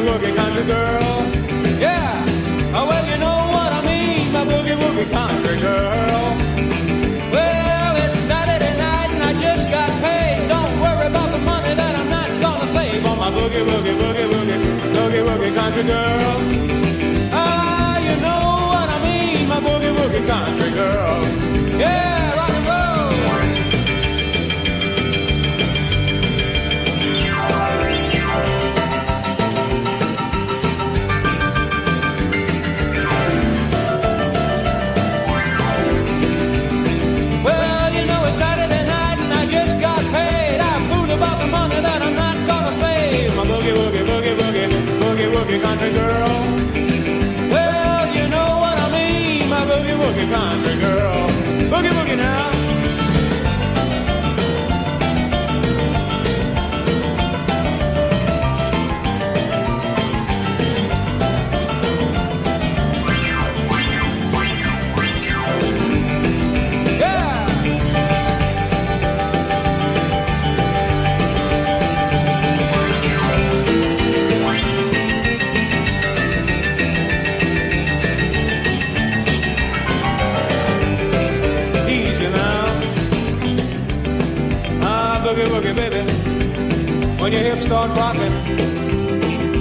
boogie woogie country girl. Yeah, oh, well, you know what I mean, my boogie woogie country girl. Well, it's Saturday night and I just got paid. Don't worry about the money that I'm not gonna save on my boogie woogie, boogie woogie, boogie woogie country girl. Baby. When your hips start rocking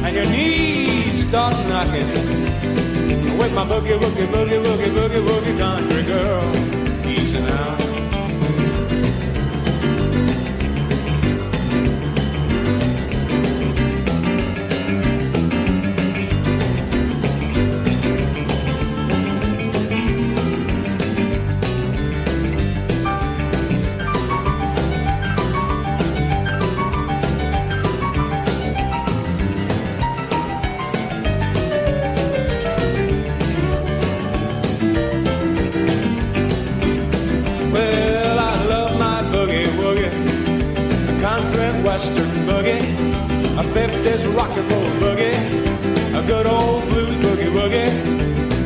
and your knees start knocking. With my boogie, boogie, boogie, western boogie, a 50s rock and roll boogie, a good old blues boogie woogie.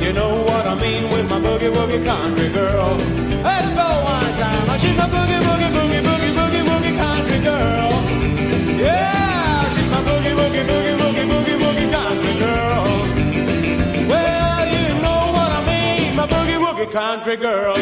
You know what I mean with my boogie woogie country girl. Let's go one time. Oh, She's my boogie woogie boogie boogie boogie woogie country girl. Yeah, she's my boogie woogie boogie boogie boogie boogie country girl. Well, you know what I mean, my boogie woogie country girl.